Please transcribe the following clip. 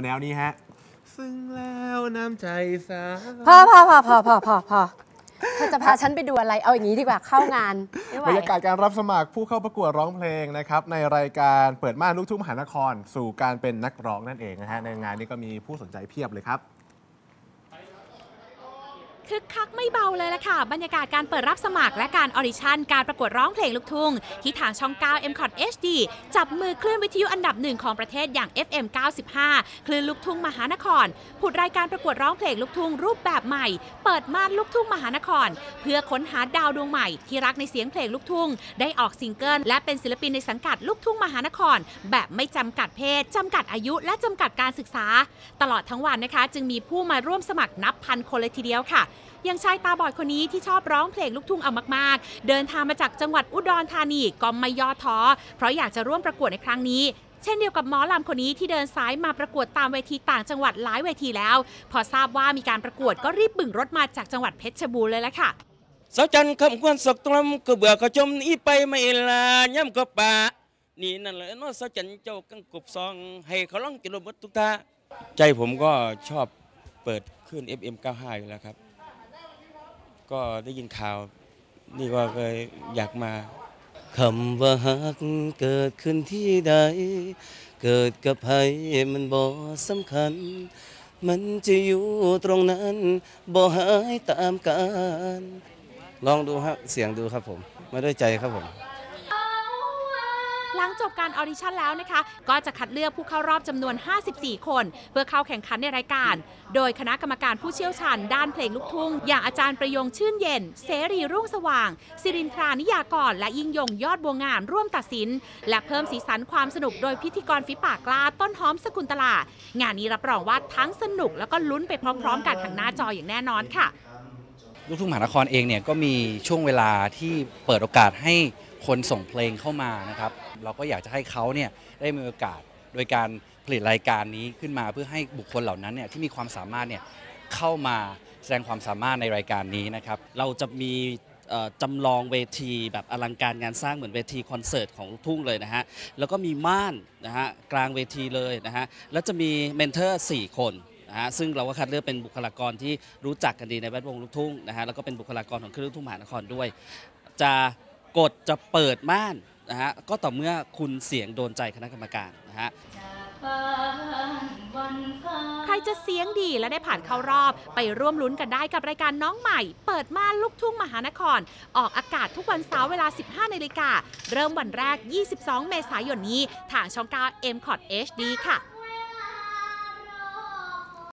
แนวนี้ฮะ ซึ่งแล้วน้ำใจสาวพอพอพอพอพอพอพอเธอจะพาฉันไปดูอะไร เอาอย่างนี้ดีกว่าเข้างานไม่ไหวบรรยากาศการรับสมัครผู้เข้าประกวดร้องเพลงนะครับ ในรายการเปิดม่านลูกทุ่งมหานคร สู่การเป็นนักร้องนั่นเองนะฮะ ในงานนี้ก็มีผู้สนใจเพียบเลยครับ คึกคักไม่เบาเลยล่ะค่ะ บรรยากาศการเปิดรับสมัครและการออดิชั่นการประกวดร้องเพลงลูกทุ่ง ที่ทางช่อง 9 m c o t HD จับมือคลื่นวิทยุอันดับหนึ่งของประเทศอย่าง FM 95 คลื่นลูกทุ่งมหานคร ผุดรายการประกวดร้องเพลงลูกทุ่งรูปแบบใหม่ เปิดม่านลูกทุ่งมหานคร เพื่อค้นหาดาวดวงใหม่ ที่รักในเสียงเพลงลูกทุ่ง ได้ออกซิงเกิลและเป็นศิลปินในสังกัดลูกทุ่งมหานคร แบบไม่จำกัดเพศจำกัดอายุและจำกัดการศึกษา ตลอดทั้งวันนะคะ จึงมีผู้มาร่วมสมัครนับพันคนเลยทีเดียวค่ะอย่างชายตาบอดคนนี้ที่ชอบร้องเพลงลูกทุ่งเอามาก ๆ เดินทางมาจากจังหวัดอุดรธานีก็ไม่ย่อท้อ เพราะอยากจะร่วมประกวดในครั้งนี้ เช่นเดียวกับหมอลำคนนี้ที่เดินสายมาประกวดตามเวทีต่างจังหวัดหลายเวทีแล้ว พอทราบว่ามีการประกวดก็รีบบึ่งรถมาจากจังหวัดเพชรบูรณ์เลยละค่ะสาวจันทร์คำควรสกตรมก็เบื่อก็จมนี้ไปไม่ลาย่ำก็ป่านี่นั่นแหละเนาะสาวจันทร์เจ้ากังกบซอง ให้เขาร้องจนหมดทุกท่าใจผมก็ชอบเปิดขึ้น FM 95 อยู่แล้วครับ ก็ได้ยินข่าว นี่ก็เลยอยากมาคำว่าฮักเกิดขึ้นที่ใด เกิดกับใครมันบ่สำคัญ มันจะอยู่ตรงนั้นบ่หายตามกาลลองดูครับเสียงดูครับผม มาด้วยใจครับผม หลังจบการออดิชั่นแล้วนะคะ ก็จะคัดเลือกผู้เข้ารอบจำนวน 54 คน เพื่อเข้าแข่งขันในรายการ โดยคณะกรรมการผู้เชี่ยวชาญด้านเพลงลูกทุ่ง อย่างอาจารย์ประยงชื่นเย็น เสรีรุ่งสว่าง สิรินทรานิยากร และยิ่งยงยอดบัวงามร่วมตัดสิน และเพิ่มสีสันความสนุกโดยพิธีกรฝีปากกล้าต้นหอมสกุลตลางานนี้รับรองว่าทั้งสนุกแล้วก็ลุ้นไปพร้อมๆ กันทางหน้าจออย่างแน่นอนค่ะ ลูกทุ่งมหานครเองเนี่ยก็มีช่วงเวลาที่เปิดโอกาสให้คนส่งเพลงเข้ามานะครับ เราก็อยากจะให้เขาเนี่ยได้มีโอกาสโดยการผลิตรายการนี้ขึ้นมาเพื่อให้บุคคลเหล่านั้นเนี่ยที่มีความสามารถเนี่ยเข้ามาแสดงความสามารถในรายการนี้นะครับ เราจะมีจำลองเวทีแบบอลังการงานสร้างเหมือนเวทีคอนเสิร์ตของลูกทุ่งเลยนะฮะ แล้วก็มีม่านนะฮะกลางเวทีเลยนะฮะ แล้วจะมี mentor 4 คน นะฮะซึ่งเราก็คัดเลือกเป็นบุคลากรที่รู้จักกันดีในแวดวงลูกทุ่งนะฮะแล้วก็เป็นบุคลากรของคลื่นลูกทุ่งมหานครด้วย จะกดจะเปิดม่านนะฮะก็ต่อเมื่อคุณเสียงโดนใจคณะกรรมการนะฮะใครจะเสียงดีและได้ผ่านเข้ารอบไปร่วมลุ้นกันได้กับรายการน้องใหม่ เปิดม่านลูกทุ่งมหานคร ออกอากาศทุกวันเสาร์เวลา 15นาฬิกาเริ่มวันแรก 22 เมษายนนี้ ทางช่อง9 m c o t HD ค่ะ